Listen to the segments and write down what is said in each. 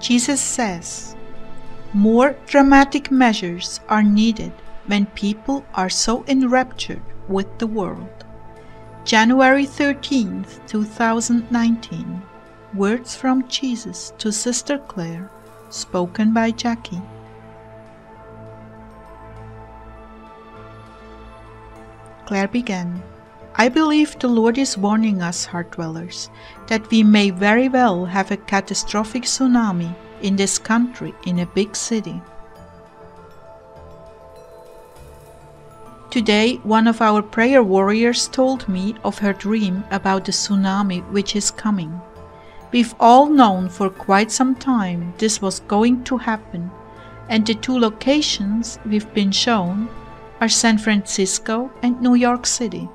Jesus says, more dramatic measures are needed when people are so enraptured with the world. January 13th, 2019. Words from Jesus to Sister Clare, spoken by Jackie. Clare began. I believe the Lord is warning us, Heartdwellers, that we may very well have a catastrophic tsunami in this country in a big city. Today, one of our prayer warriors told me of her dream about the tsunami which is coming. We've all known for quite some time this was going to happen, and the two locations we've been shown are San Francisco and New York City.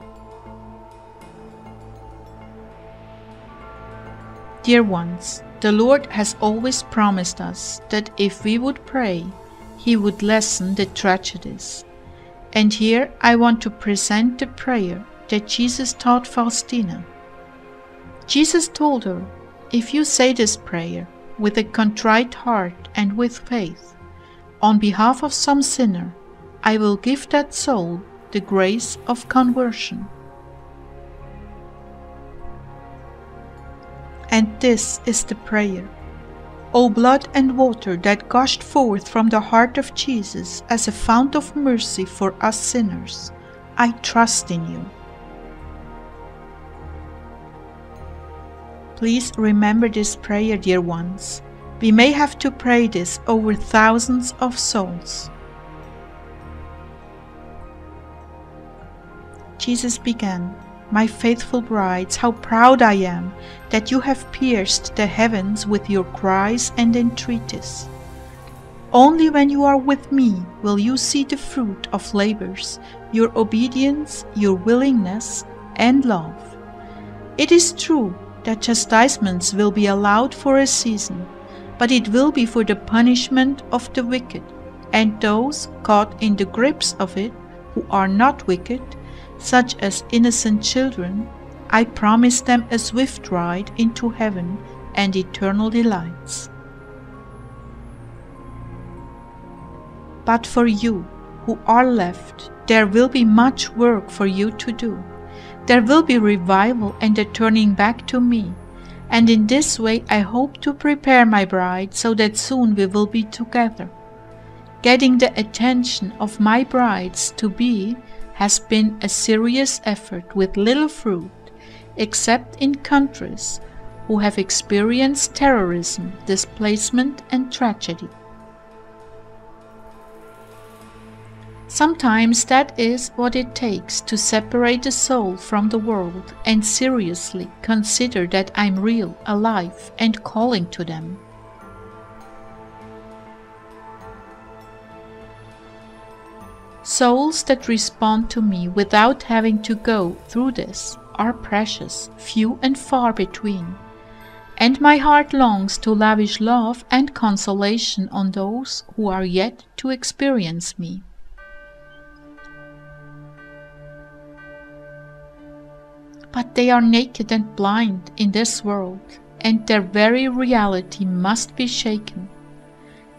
Dear ones, the Lord has always promised us that if we would pray, He would lessen the tragedies. And here I want to present the prayer that Jesus taught Faustina. Jesus told her, If you say this prayer with a contrite heart and with faith, on behalf of some sinner, I will give that soul the grace of conversion. And this is the prayer. O blood and water that gushed forth from the heart of Jesus as a fount of mercy for us sinners, I trust in you. Please remember this prayer, dear ones. We may have to pray this over thousands of souls. Jesus began, My faithful brides, how proud I am that you have pierced the heavens with your cries and entreaties. Only when you are with me will you see the fruit of labors, your obedience, your willingness, and love. It is true that chastisements will be allowed for a season, but it will be for the punishment of the wicked, and those caught in the grips of it who are not wicked, such as innocent children, I promise them a swift ride into heaven and eternal delights. But for you who are left, there will be much work for you to do. There will be revival and a turning back to me. And in this way, I hope to prepare my bride so that soon we will be together. Getting the attention of my brides to be has been a serious effort with little fruit, except in countries who have experienced terrorism, displacement, and tragedy. Sometimes that is what it takes to separate the soul from the world and seriously consider that I'm real, alive, and calling to them. Souls that respond to me without having to go through this are precious, few and far between, and my heart longs to lavish love and consolation on those who are yet to experience me. But they are naked and blind in this world, and their very reality must be shaken.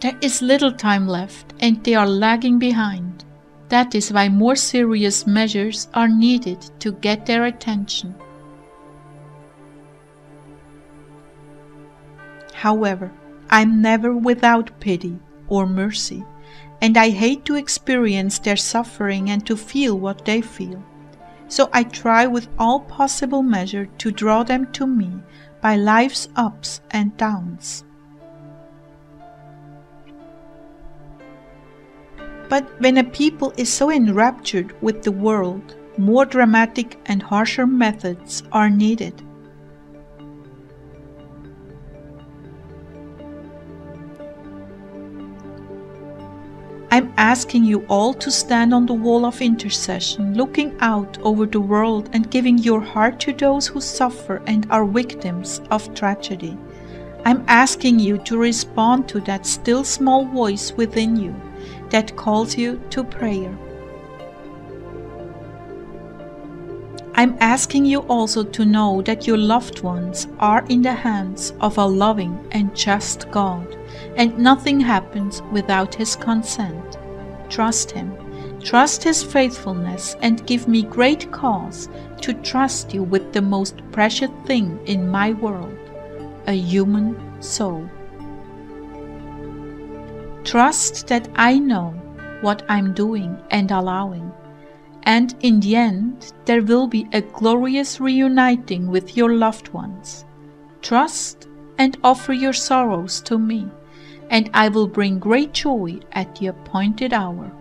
There is little time left, and they are lagging behind. That is why more serious measures are needed to get their attention. However, I'm never without pity or mercy, and I hate to experience their suffering and to feel what they feel. So I try with all possible measure to draw them to me by life's ups and downs. But when a people is so enraptured with the world, more dramatic and harsher methods are needed. I'm asking you all to stand on the wall of intercession, looking out over the world and giving your heart to those who suffer and are victims of tragedy. I'm asking you to respond to that still small voice within you that calls you to prayer. I'm asking you also to know that your loved ones are in the hands of a loving and just God, and nothing happens without His consent. Trust Him, trust His faithfulness, and give me great cause to trust you with the most precious thing in my world a human soul. Trust that I know what I'm doing and allowing and in the end there will be a glorious reuniting with your loved ones. Trust and offer your sorrows to me, and I will bring great joy at the appointed hour.